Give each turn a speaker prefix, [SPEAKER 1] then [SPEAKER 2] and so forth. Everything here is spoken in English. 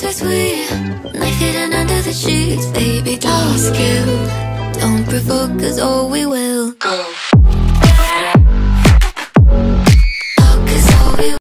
[SPEAKER 1] just sweet Knife hidden under the sheets Baby, don't kill, Don't provoke, us or we will.
[SPEAKER 2] Go